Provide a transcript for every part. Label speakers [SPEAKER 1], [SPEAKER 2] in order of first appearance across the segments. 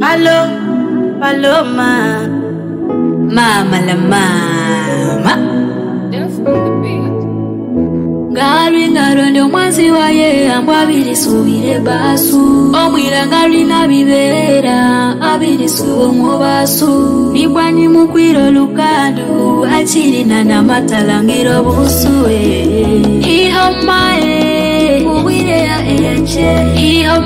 [SPEAKER 1] Aló, Paloma, mama la mama. Ngari ngaro ndio mwanzi wa ye ambwa abiri subire basu omwira ngari nabibera abiri subo mwobasu nibwanyi mukwiro lukando achirina na matalangiro busuwe ihomae mubwire ya eche ihomae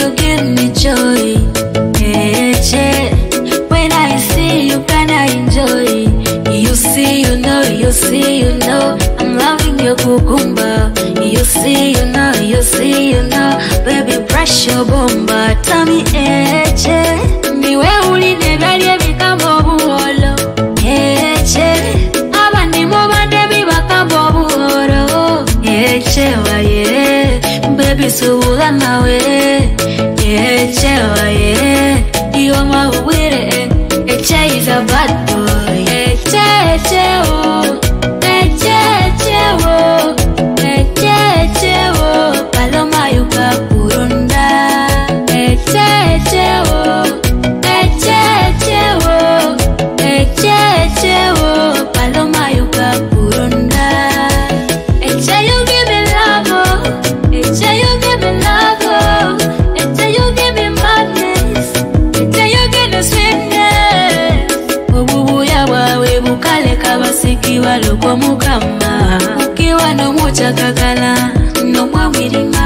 [SPEAKER 1] you give me joy. Eche when I see you can I enjoy? You see you know you see you know. I'm loving your cucumber. You see you know you see you know. Baby brush your bomba. Tell me eche baby subula nawe eche waye baloko mukama. Ukiwa nomuchakakala nomwawirima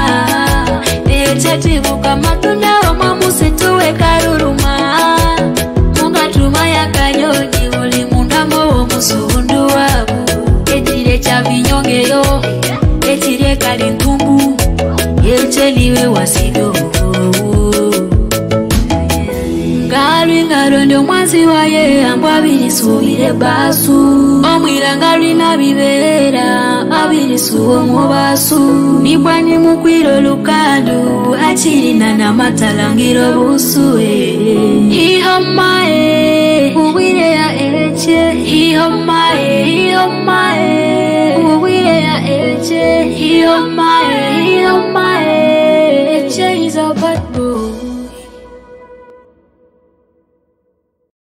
[SPEAKER 1] eyechatibuka matunda omwa musitu wekaruruma mugatuma yakanyonyi uli mundamo womusundu wabu. Echile cha vinyongeyo echile kali ntumbu eucheliwe wasivyo ndio mwanzi wa ye ambwa bilisuubire baasu omwiranga lina bibeera abilisuwa omubaasu nibwanyi mukwira ya eche ya eche eche is a bad boy.